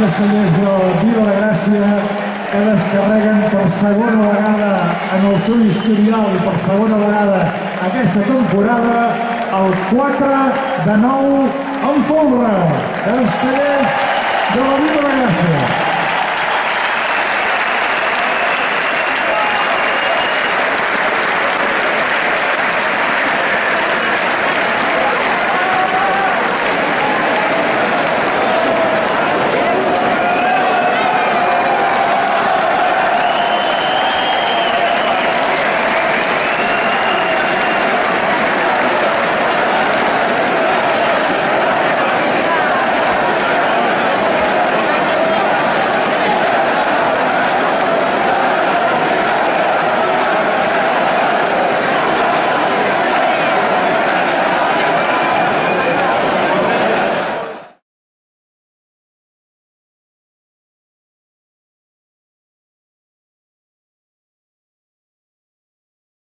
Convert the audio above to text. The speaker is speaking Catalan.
castellers de Vila de Gràcia que descarreguen per segona vegada en el seu historial i per segona vegada aquesta temporada el 4 de 9 en folre. Castellers de la Vila de Gràcia.